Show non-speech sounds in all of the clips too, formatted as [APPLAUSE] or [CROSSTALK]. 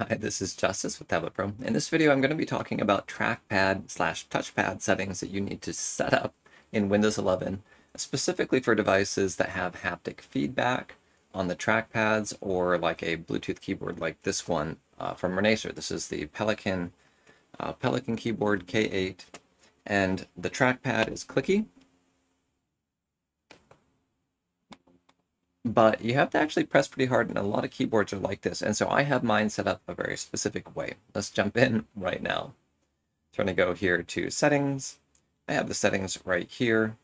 Hi, this is Justice with Tablet Pro. In this video, I'm going to be talking about trackpad slash touchpad settings that you need to set up in Windows 11, specifically for devices that have haptic feedback on the trackpads or like a Bluetooth keyboard like this one uh, from Renacer. This is the Pelican uh, Pelican keyboard K8, and the trackpad is clicky, but you have to actually press pretty hard and a lot of keyboards are like this and so I have mine set up a very specific way. Let's jump in right now. Going to go here to settings. I have the settings right here.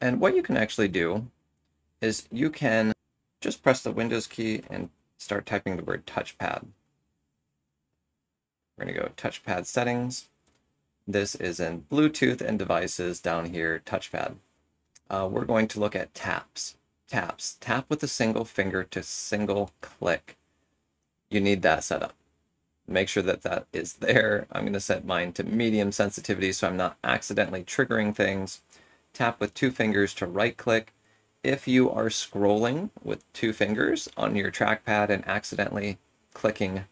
And what you can actually do is you can just press the Windows key and start typing the word touchpad. We're going to go touchpad settings. This is in Bluetooth and devices down here, touchpad uh, we're going to look at taps. Taps. Tap with a single finger to single click. You need that set up. Make sure that that is there. I'm going to set mine to medium sensitivity so I'm not accidentally triggering things. Tap with two fingers to right click. If you are scrolling with two fingers on your trackpad and accidentally clicking,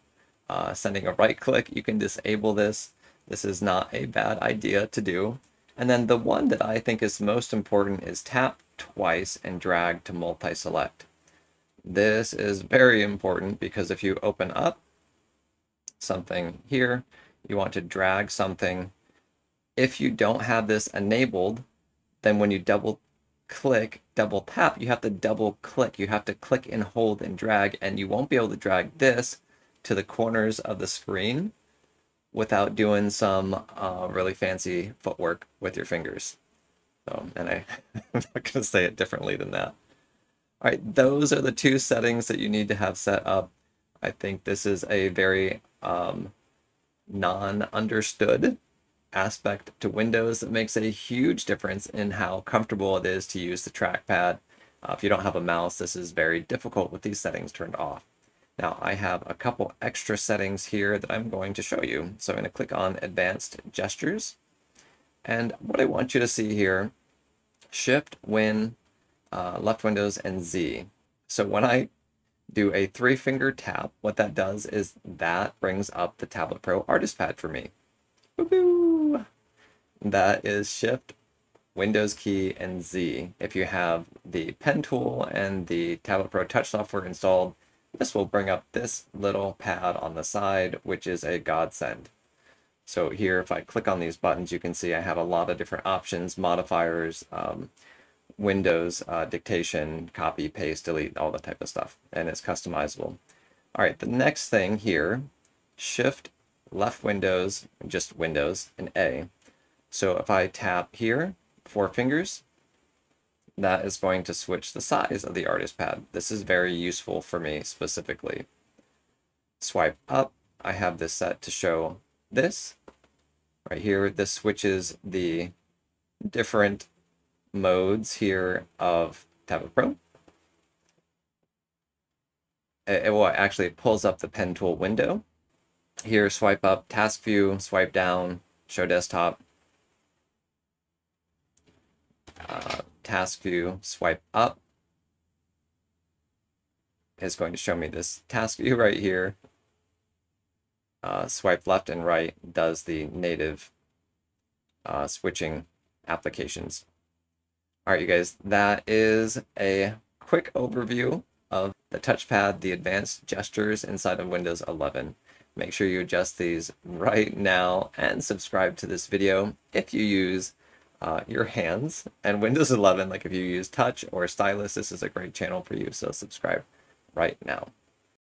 uh, sending a right click, you can disable this. This is not a bad idea to do. And then the one that I think is most important is tap twice and drag to multi-select. This is very important because if you open up something here, you want to drag something. If you don't have this enabled, then when you double click, double tap, you have to double click. You have to click and hold and drag, and you won't be able to drag this to the corners of the screen without doing some uh, really fancy footwork with your fingers. So, and I, [LAUGHS] I'm not going to say it differently than that. All right, those are the two settings that you need to have set up. I think this is a very um, non-understood aspect to Windows that makes a huge difference in how comfortable it is to use the trackpad. Uh, if you don't have a mouse, this is very difficult with these settings turned off. Now I have a couple extra settings here that I'm going to show you. So I'm going to click on Advanced Gestures. And what I want you to see here, Shift, Win, uh, left Windows, and Z. So when I do a three finger tap, what that does is that brings up the Tablet Pro Artist Pad for me. That is Shift, Windows key, and Z. If you have the pen tool and the Tablet Pro Touch software installed, this will bring up this little pad on the side, which is a godsend. So here, if I click on these buttons, you can see I have a lot of different options, modifiers, um, Windows, uh, dictation, copy, paste, delete, all that type of stuff. And it's customizable. All right, the next thing here, Shift, left Windows, just Windows, and A. So if I tap here, four fingers, that is going to switch the size of the artist pad. This is very useful for me specifically. Swipe up, I have this set to show this. Right here, this switches the different modes here of Tablet Pro. It, will actually pulls up the pen tool window. Here, swipe up, task view, swipe down, show desktop. Uh, task view, swipe up, is going to show me this task view [LAUGHS] right here. Uh, swipe left and right does the native uh, switching applications. All right, you guys, that is a quick overview of the touchpad, the advanced gestures inside of Windows 11. Make sure you adjust these [LAUGHS] right now and subscribe to this video if you use uh, your hands. And Windows 11, like if you use touch or stylus, this is a great channel for you. So subscribe right now.